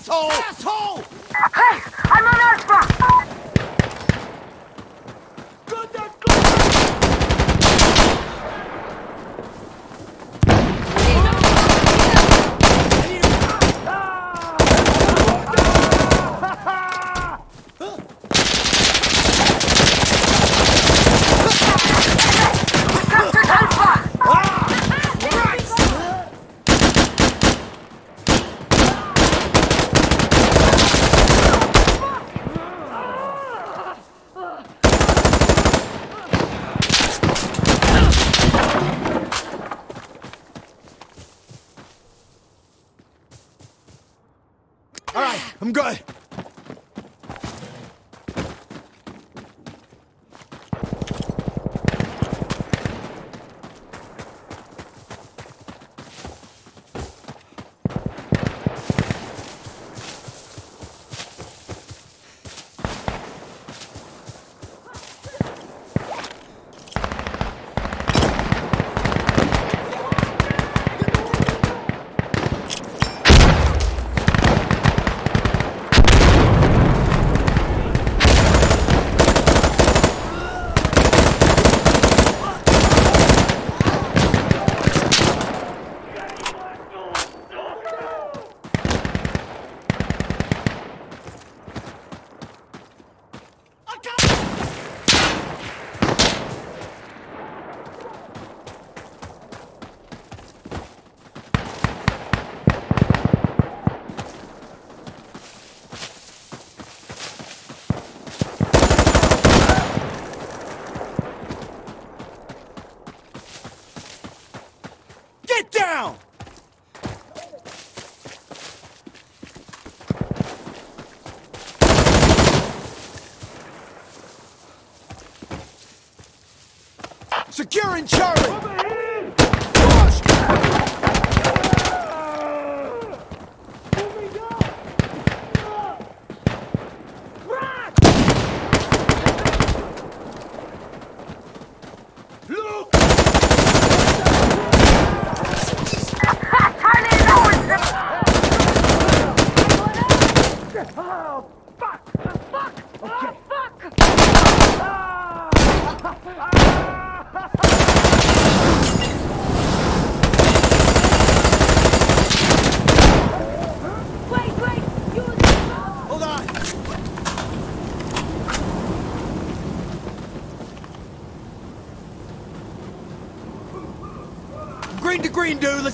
asshole! Asshole! Hey, I'm on Alpha!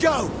Let's go!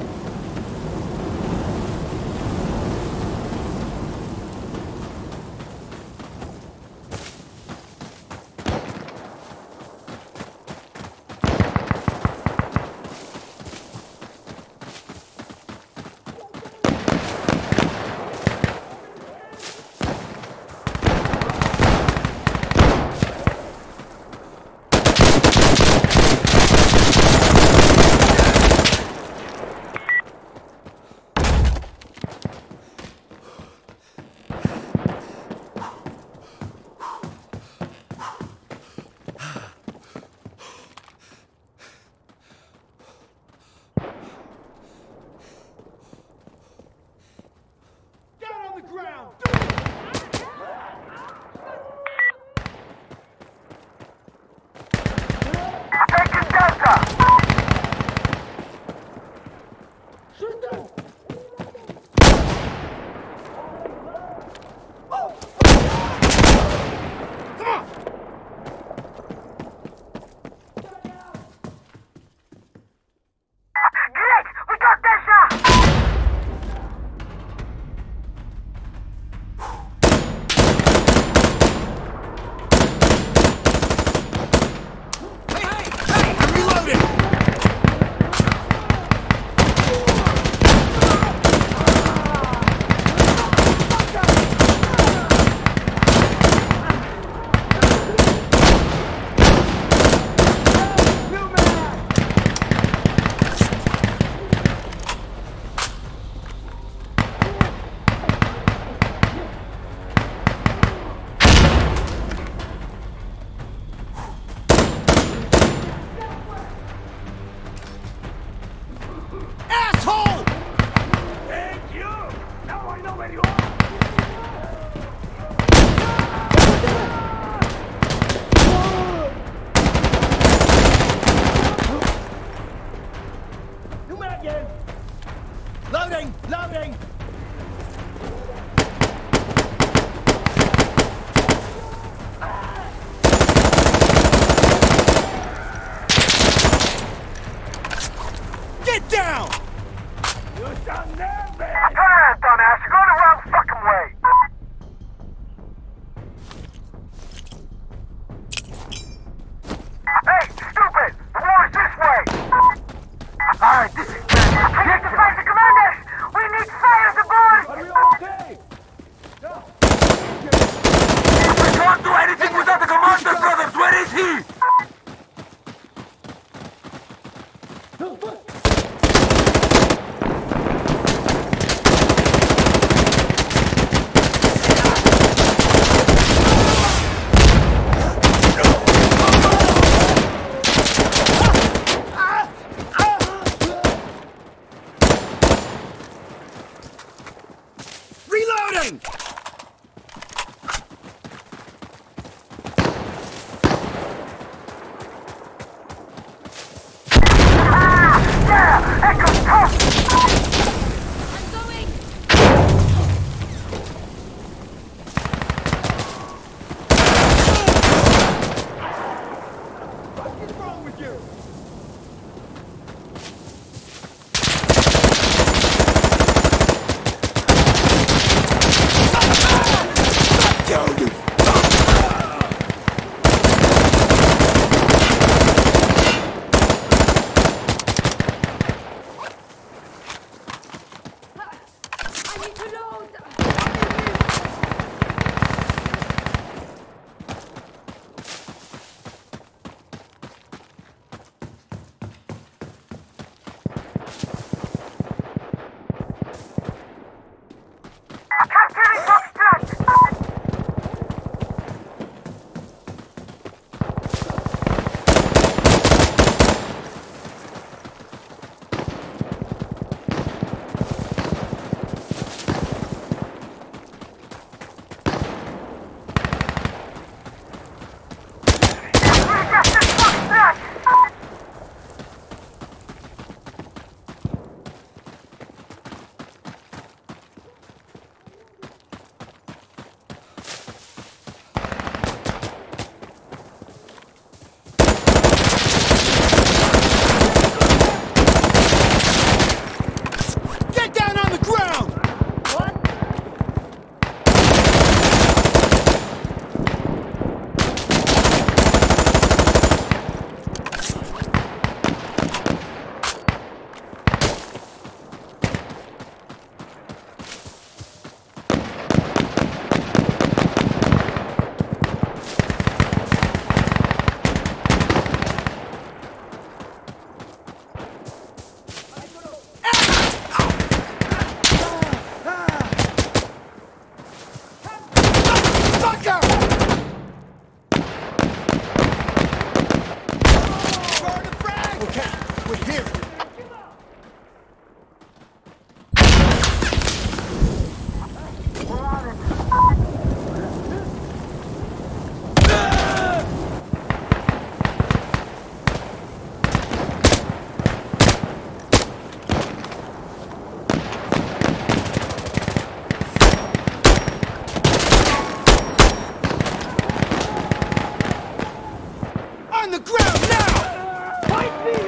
Now! Fight me!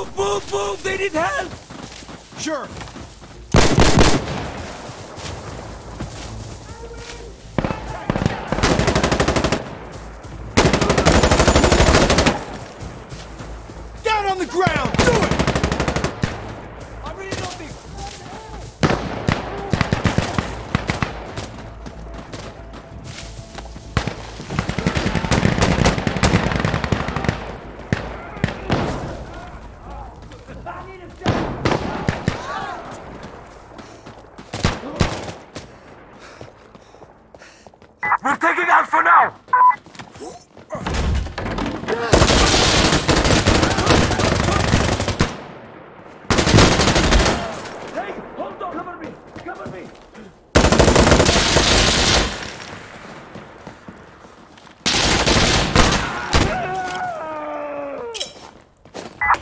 Move, move, move! They need help! Sure. Now! Hey, hold on! Cover me! Cover me!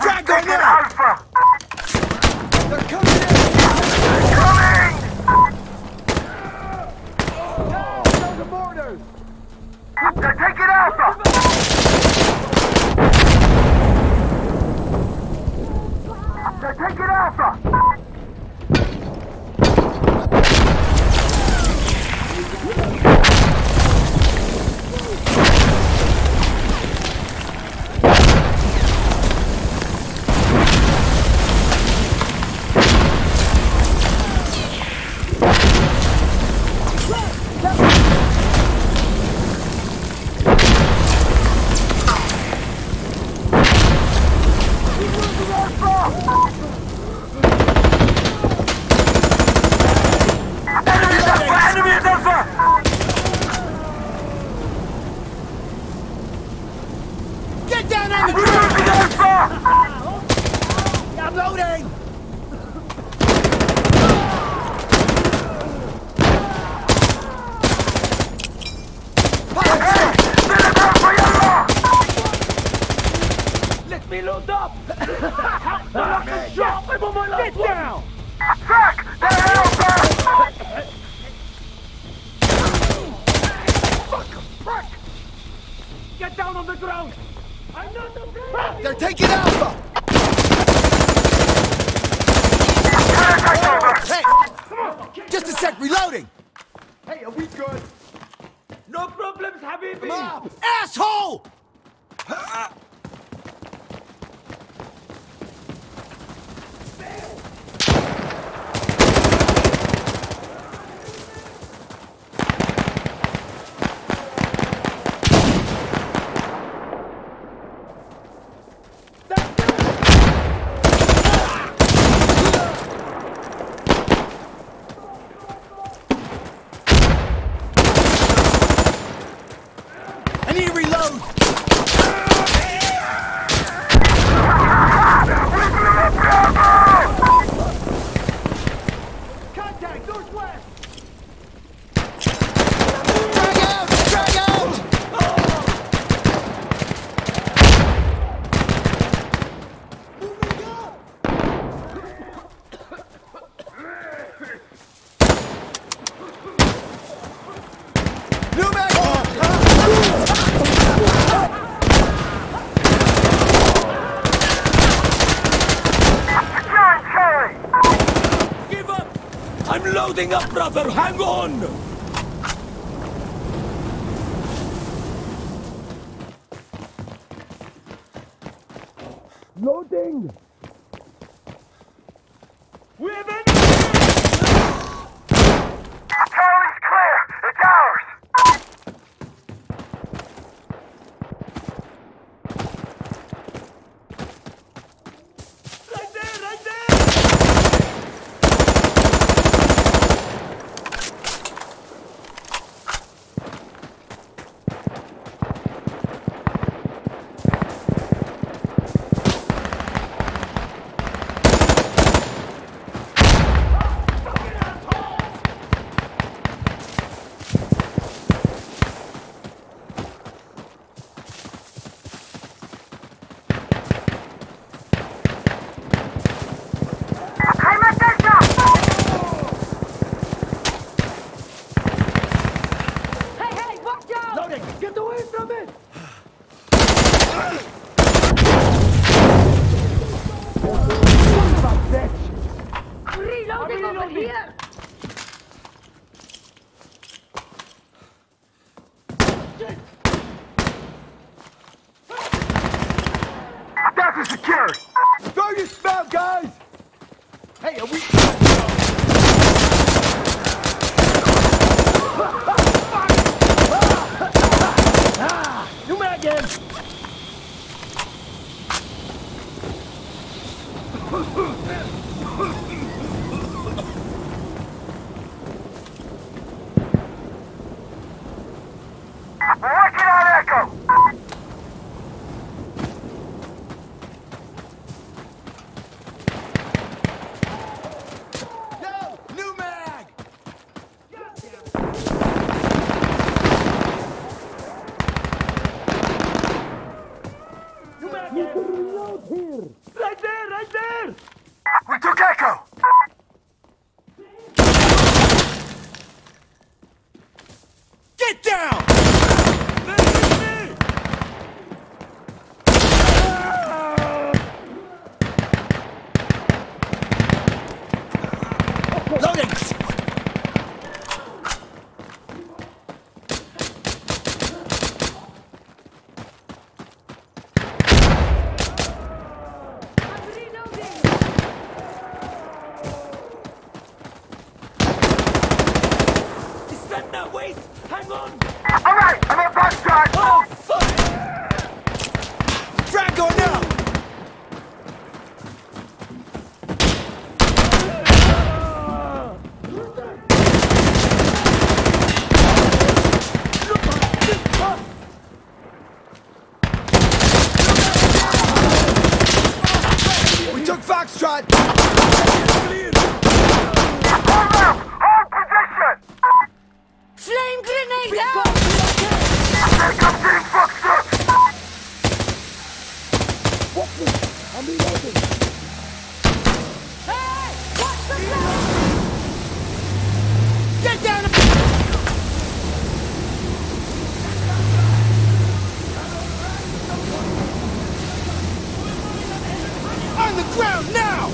Drag on Taking out! Alpha! They're coming in! Coming! No! Those are mortars! They're taking Alpha! Enemy at Alpha! Enemy at Alpha! Get down on the We're ground! losing Alpha! I'm loading! Hey! Get Alpha, yalla! Load up! Get down! They're Alpha! Get down on the ground! I'm not afraid! They're taking Alpha! Hey! Just a sec, reloading! Hey, are we good? No problems, Habibi! Up! Asshole! Uh, loading up, brother! Hang on! Loading! We have enemy! Charlie's clear! It's ours! Right there! Right there! Prima Delta! Hey, hey, watch out! Loading! Get away from it! Reloading over here! Delta secured! Target found, guys! Hey, are we... New mag in! Reload here! Right there! Right there! We took Echo! Get down! Alright, I'm on box charge! Oh, fuck! Frag going now! We took Foxtrot! Hold up! Hold position! Flame grenade out! Take up getting fucked up! I'm reloading. Hey! Watch the flame! Get down! On the ground now!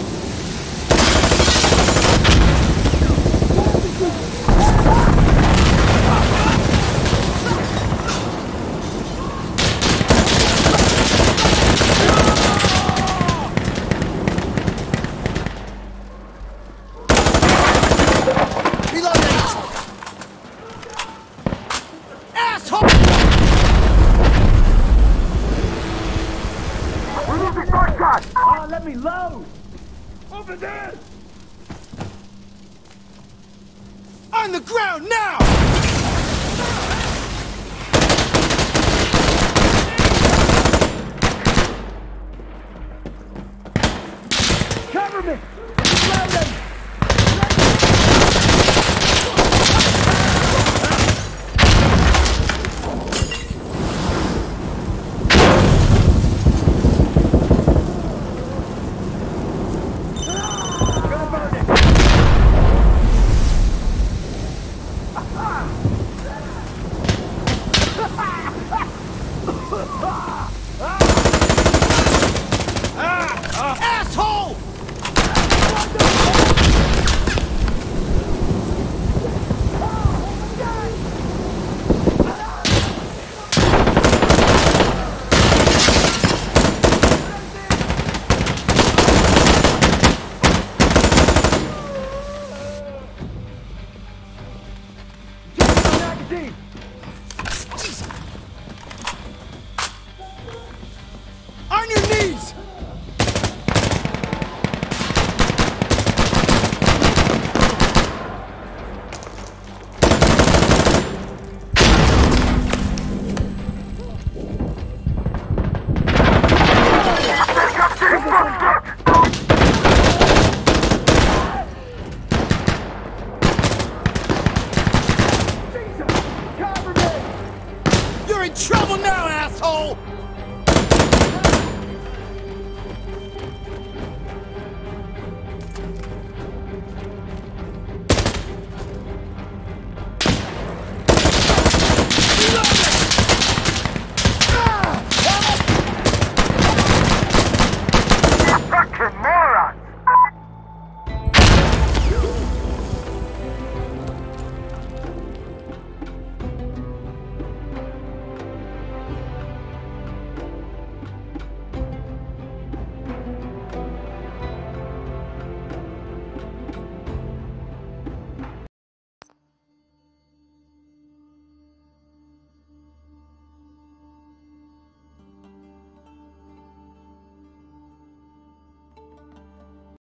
Reloading! Asshole! We're losing Foxtrot! Ah, let me load. Over there! On the ground now! Cover me. Reloading.